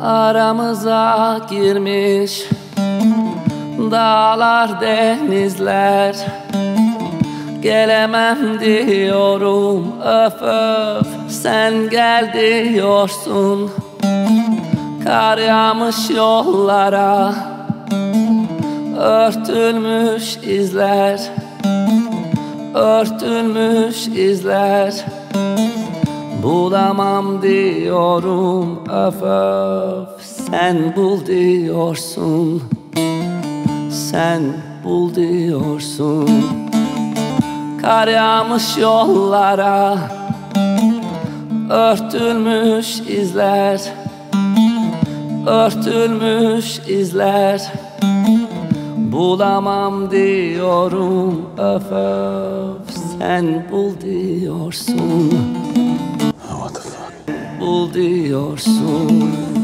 Aramıza girmiş Dağlar denizler. Gelemem diyorum öf öf Sen gel diyorsun. Kar yağmış yollara Örtülmüş izler. Örtülmüş izler Bulamam diyorum öf öf Sen bul diyorsun. Sen bul diyorsun. Kar yağmış yollara Örtülmüş izler. Örtülmüş izler. Bulamam diyorum öf öf Sen bul diyorsun? Bul diyorsun